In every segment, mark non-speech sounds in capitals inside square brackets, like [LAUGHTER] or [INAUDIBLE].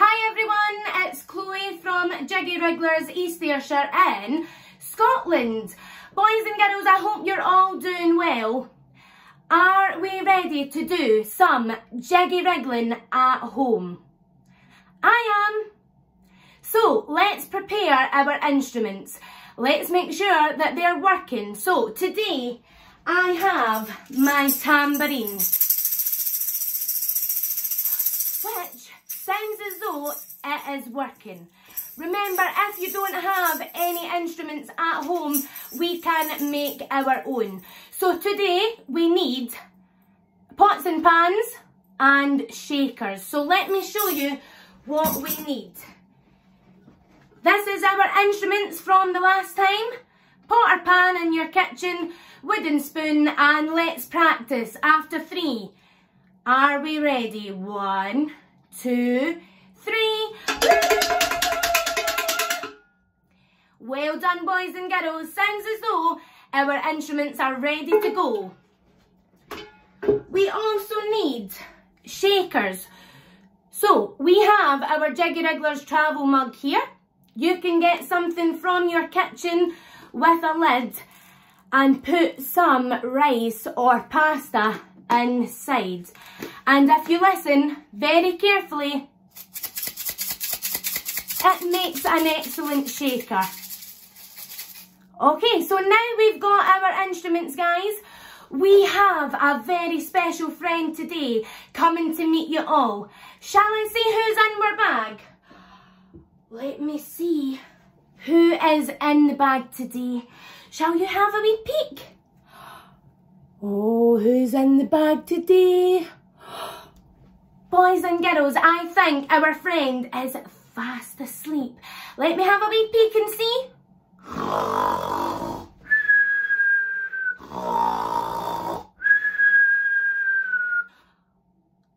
Hi everyone, it's Chloe from Jiggy Wrigglers East Ayrshire in Scotland. Boys and girls, I hope you're all doing well. Are we ready to do some jiggy wriggling at home? I am. So let's prepare our instruments. Let's make sure that they're working. So today I have my tambourine, sounds as though it is working. Remember, if you don't have any instruments at home, we can make our own. So today we need pots and pans and shakers. So let me show you what we need. This is our instruments from the last time. Pot or pan in your kitchen, wooden spoon and let's practice after three. Are we ready? One, two, three. Well done boys and girls. Sounds as though our instruments are ready to go. We also need shakers. So we have our Jiggy Wrigglers travel mug here. You can get something from your kitchen with a lid and put some rice or pasta inside. And if you listen very carefully, it makes an excellent shaker. Okay, so now we've got our instruments, guys. We have a very special friend today coming to meet you all. Shall I see who's in our bag? Let me see who is in the bag today. Shall you have a wee peek? Oh, who's in the bag today? [GASPS] Boys and girls, I think our friend is fast asleep. Let me have a wee peek and see.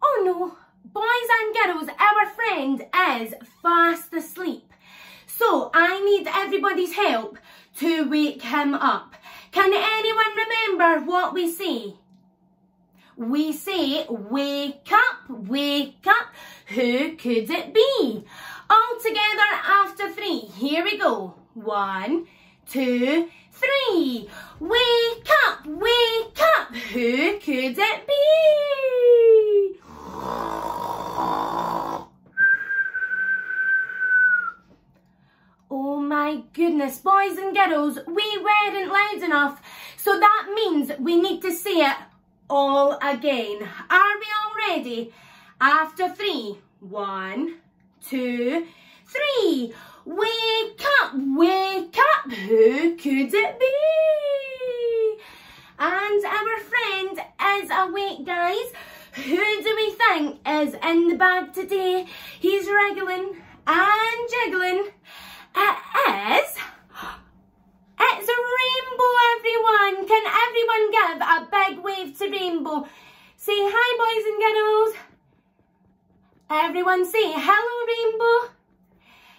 Oh no, boys and girls, our friend is fast asleep. So I need everybody's help to wake him up. Can anyone remember what we say? We say, wake up, wake up. Who could it be? All together after three. Here we go. One, two, three. Wake up, wake up. Who could it be? Oh my goodness, boys and girls, we weren't loud enough. So that means we need to say it all again. Are we all ready? After three. One, two, three. Wake up, wake up. Who could it be? And our friend is awake, guys. Who do we think is in the bag today? He's wriggling and jiggling. It is... It's a rainbow, everyone. Can everyone give a big wave to Rainbow? Say hi, boys and girls. Everyone say hello, Rainbow.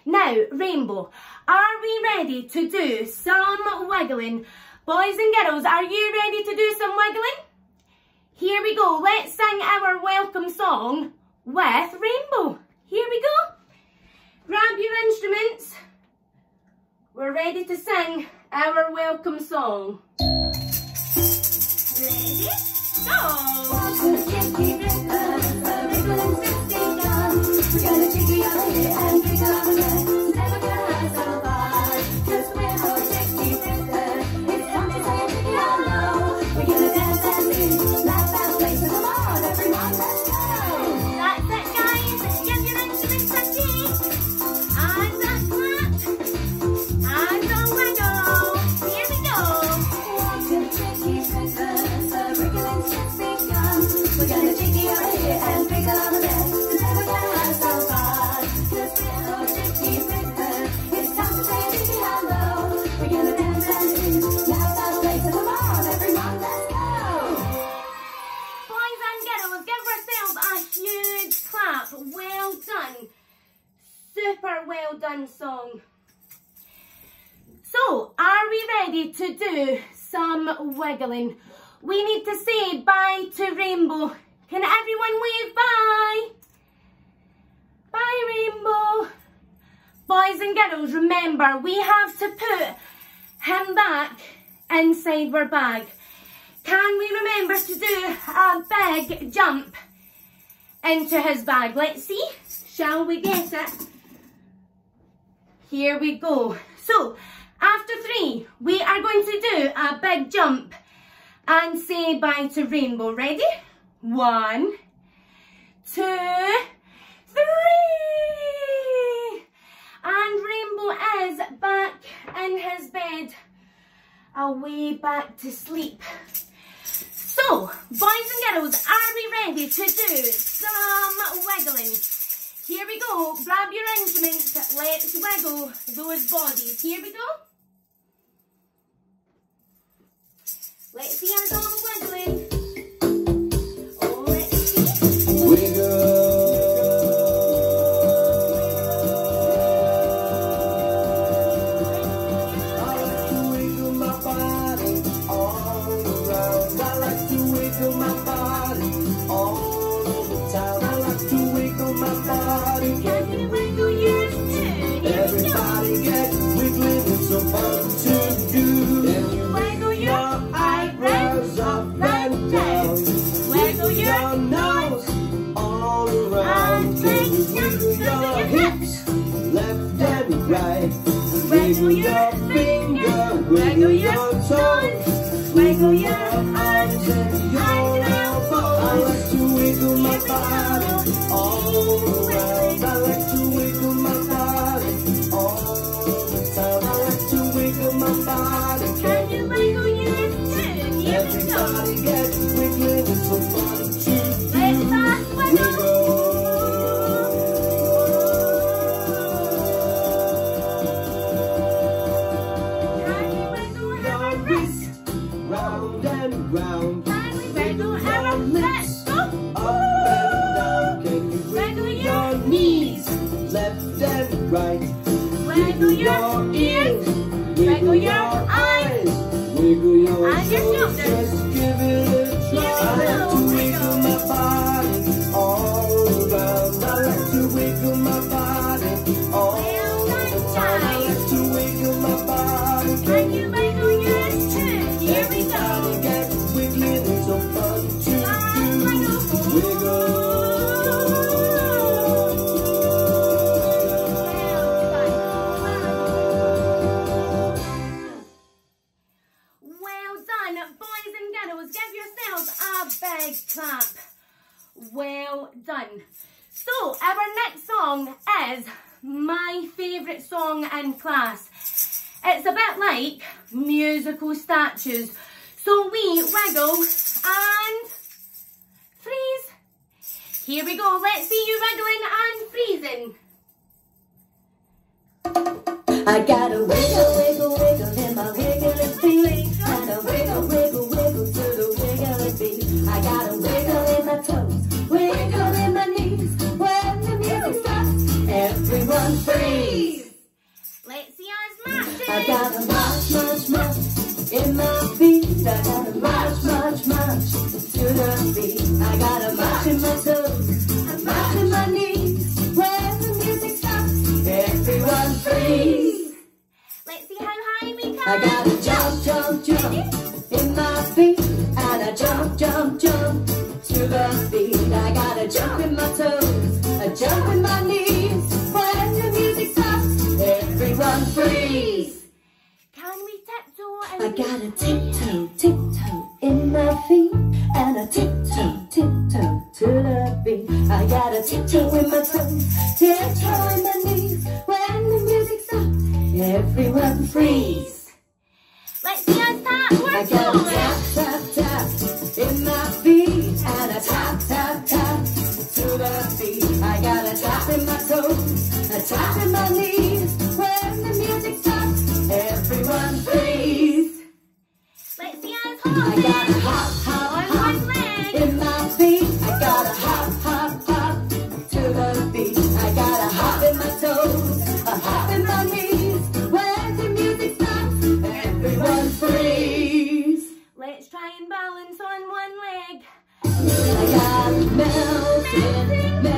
Now, Rainbow, are we ready to do some wiggling? Boys and girls, are you ready to do some wiggling? Here we go. Let's sing our welcome song with Rainbow. Here we go. Grab your instruments. We're ready to sing our welcome song. Ready? Go! Gotta take me out of here and pick up. done song. So, are we ready to do some wiggling? We need to say bye to Rainbow. Can everyone wave bye? Bye, Rainbow. Boys and girls, remember, we have to put him back inside our bag. Can we remember to do a big jump into his bag? Let's see. Shall we get it? here we go. So after three, we are going to do a big jump and say bye to rainbow. Ready? One, two, three. And Rainbow is back in his bed, away back to sleep. So, boys and girls, are we ready to do some wiggling? Here we go. Grab your instruments. Let's wiggle those bodies. Here we go. Let's see our dog stitches. So we waggle and freeze. Here we go. Let's see you waggling and freezing. I gotta wiggle, wiggle. to the beat. I gotta march in my toes, I'm marching my knees. When the music stops, everyone freeze. Let's see how high we can jump. I gotta jump, jump, jump in my feet, and I jump, jump, jump to the beat. I gotta jump in my toes, I jump in my knees. When the music stops, everyone freeze. Can we tiptoe? I gotta tiptoe, tiptoe my feet and I tiptoe, tiptoe to the beat. I got a tiptoe with my toes, tiptoe in my knees. When the music stops, everyone freeze. Let's Dancing.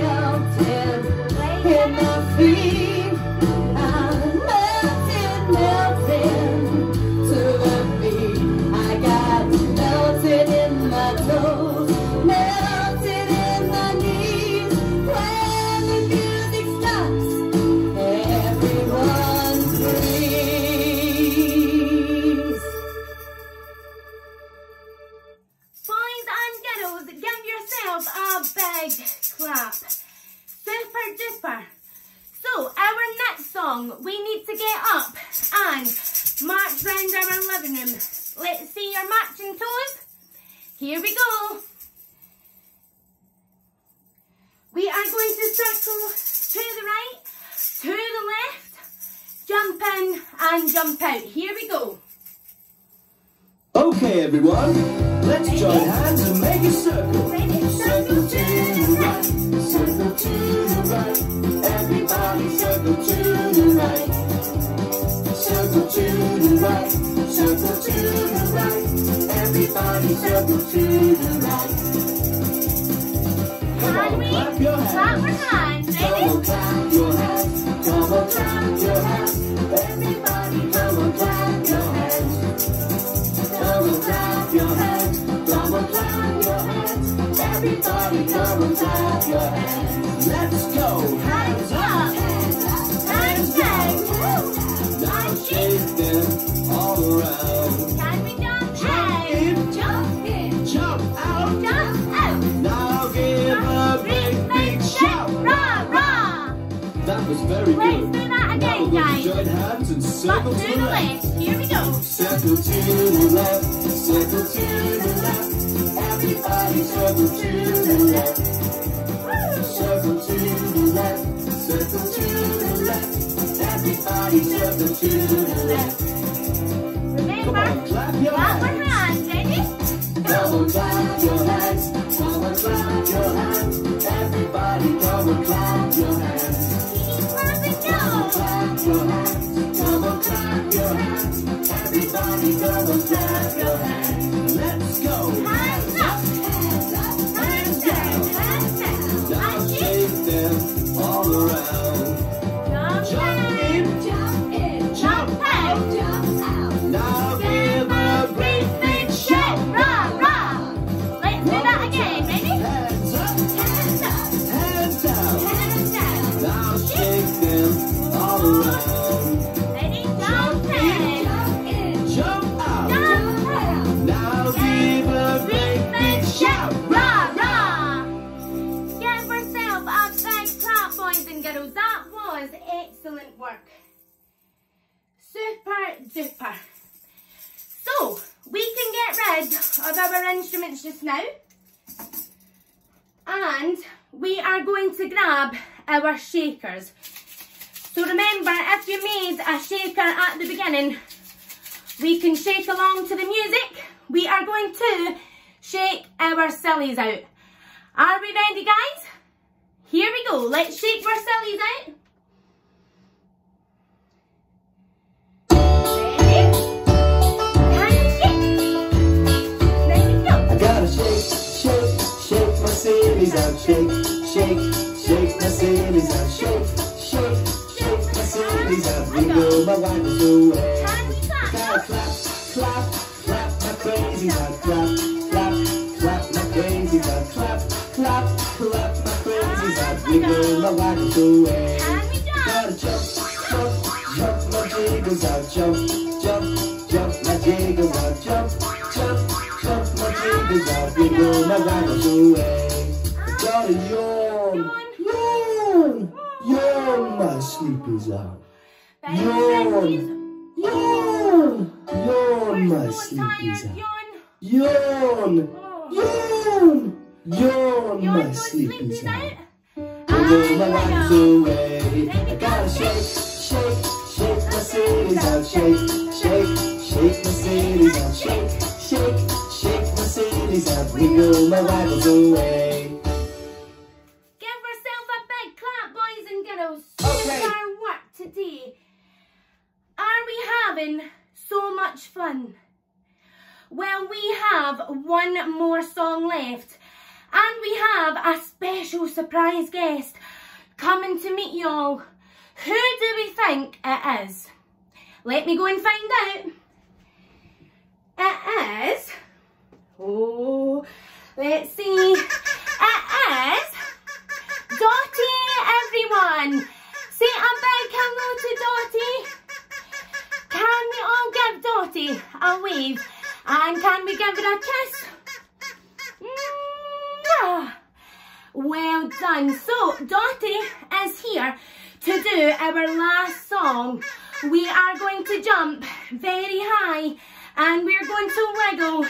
We need to get up and march round our living room. Let's see your marching toes. Here we go. We are going to circle to the right, to the left, jump in and jump out. Here we go. Okay, everyone, let's join hands and make a circle. Ready? Circle to the right, circle to the right. Everybody circle to the to the right, to the right. Everybody to the right. Clap your clap our hands. hands? Come on, clap your hands. Clap your hands. Everybody, clap your hands. Clap your hands. Clap your hands. Everybody, clap your hands. Let's go. Was very Let's good. do that again, we're going to guys. join hands and circle to the left. Here we go. Circle to the left, circle to the left. Everybody circle to the left. Circle to the left, circle to the left. Everybody circle to the left. Come on, clap your clap our hands. hands. Ready? Come on, clap your hands. On, clap your hands. Everybody come on, clap your hands. Your hands. On, clap your hands. Rid of our instruments just now. And we are going to grab our shakers. So remember, if you made a shaker at the beginning, we can shake along to the music. We are going to shake our sillies out. Are we ready, guys? Here we go. Let's shake our sillies out. Out. Shake, shake, shake my sillies out. Shake, shake, shake my sillies out. Wiggle my waggles away. Clap? Clap, clap, clap my crazies out. Clap, clap, clap my crazies out. Clap, clap, clap my crazies out. Wiggle my waggles away. Gotta jump, jump, jump my jiggles out. Jump, jump, jump my jiggles out. Jump, jump, jump my jiggles out. Wiggle my waggles away. Yawn, yawn, yawn my sleepies out. Baby, Yawn, yawn, yawn my sleepies tired. out. Oh. yawn, yawn Yawn my sleepies sleepies out. out. Wiggle my go. away. I gotta shake, shake, shake my cities out. Shake, shake, shake my cities out. Shake, shake, shake my cities out. Wiggle my waggles away. Left. And we have a special surprise guest coming to meet y'all. Who do we think it is? Let me go and find out. It is... Oh, let's see. It is... Dottie, everyone! Say a big hello to Dottie. Can we all give Dottie a wave? And can we give her a kiss? Mwah. Well well So, Dottie is here to do our last song. We are going to jump very high and we're going to wiggle.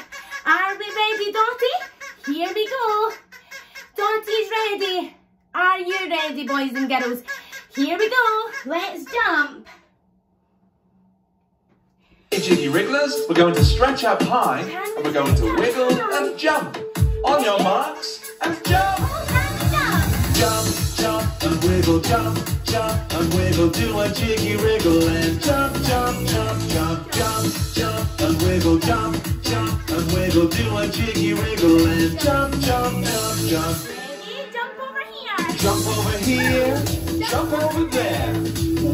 Are we ready, Dottie? Here we go. Dottie's ready. Are you ready, boys and girls? Here we go. Let's jump. Hey Jiggy Wrigglers, we're going to stretch up high and we're going to wiggle and jump. On your marks and jump. Jump. Jump, and wiggle, jump, jump and wiggle. Do a jiggy wriggle and jump, jump, jump, jump, jump, jump and wiggle, jump, jump and wiggle. Do a jiggy wriggle and jump, jump, jump, jump. Ready? Jump over here. Jump over here, jump over there.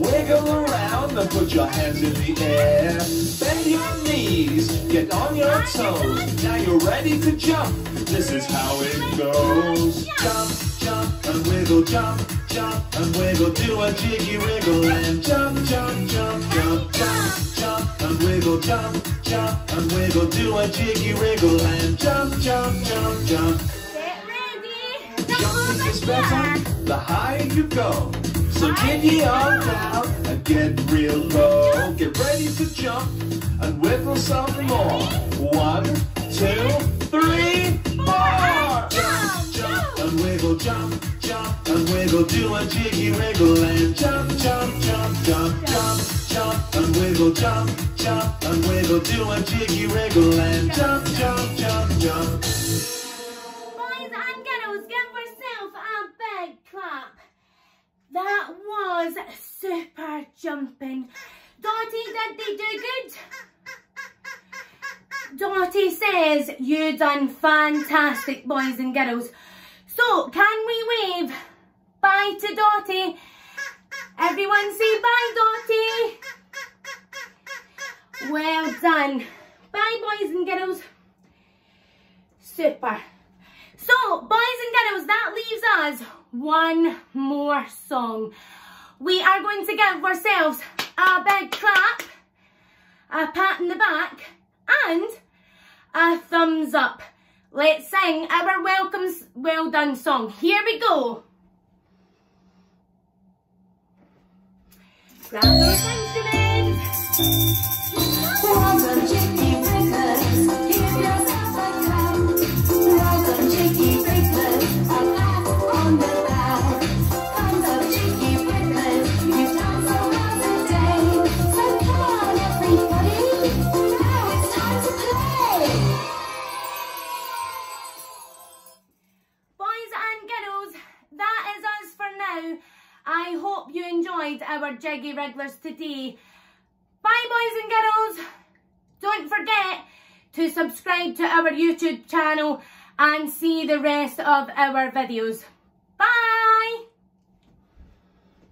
Wiggle around and put your hands in the air. Bend your knees, get on your toes. Now you're ready to jump. This is how it goes. Jump, jump and wiggle, jump, jump and wiggle. Do a jiggy wiggle and jump, jump, jump, jump, jump, jump and wiggle, jump, jump and wiggle. Do a jiggy wiggle and jump, jump, jump, jump. Get ready. Jump Jumping is better the higher you go. So jiggy on down and get real low. Get ready to jump and wiggle some more. One, two, three, Jump, jump and wiggle, jump, jump and wiggle. Do a jiggy wiggle and jump, jump, jump, jump, jump, jump and wiggle, jump, jump and wiggle. Do a jiggy wiggle and jump, jump, jump, jump. Boys and girls, give yourself a big clap. That was super jumping. Dottie, did they do good? Dottie says you done fantastic, boys and girls. So, can we wave bye to Dottie? Everyone say bye, Dottie. Well done. Bye, boys and girls. Super. So, boys and girls, that leaves us one more song. We are going to give ourselves a big clap, a pat in the back, and a thumbs up. Let's sing our welcome, well done song. Here we go. Grab those instruments. Subscribe to our YouTube channel and see the rest of our videos. Bye.